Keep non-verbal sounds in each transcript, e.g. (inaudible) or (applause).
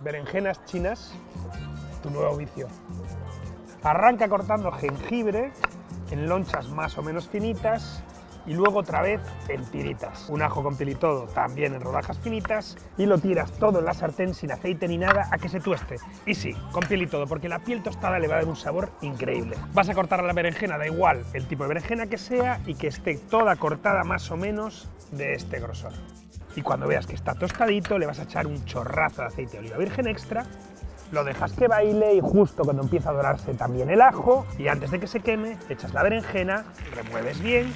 berenjenas chinas, tu nuevo vicio. Arranca cortando jengibre en lonchas más o menos finitas y luego otra vez en tiritas. Un ajo con piel y todo también en rodajas finitas y lo tiras todo en la sartén sin aceite ni nada a que se tueste. Y sí, con piel y todo, porque la piel tostada le va a dar un sabor increíble. Vas a cortar la berenjena, da igual el tipo de berenjena que sea y que esté toda cortada más o menos de este grosor. Y cuando veas que está tostadito, le vas a echar un chorrazo de aceite de oliva virgen extra lo dejas que baile y justo cuando empieza a dorarse también el ajo y antes de que se queme echas la berenjena, remueves bien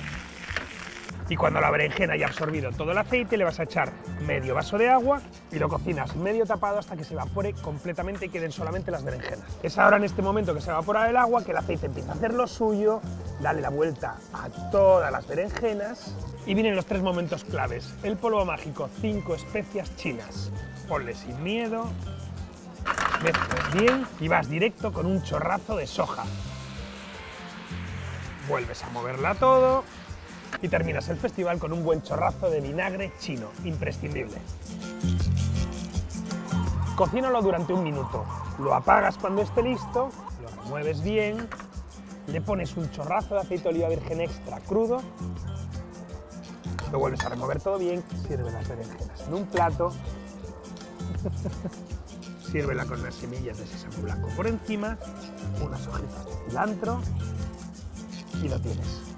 y cuando la berenjena haya absorbido todo el aceite le vas a echar medio vaso de agua y lo cocinas medio tapado hasta que se evapore completamente y queden solamente las berenjenas. Es ahora en este momento que se evapora el agua que el aceite empieza a hacer lo suyo, dale la vuelta a todas las berenjenas y vienen los tres momentos claves. El polvo mágico, cinco especias chinas. Ponle sin miedo, mezclas bien y vas directo con un chorrazo de soja. Vuelves a moverla todo y terminas el festival con un buen chorrazo de vinagre chino, imprescindible. Cocínalo durante un minuto, lo apagas cuando esté listo, lo remueves bien, le pones un chorrazo de aceite de oliva virgen extra crudo, lo vuelves a remover todo bien, sirve las berenjenas en un plato, (laughs) sírvela con las semillas de sésamo blanco por encima, unas hojitas de cilantro y lo tienes.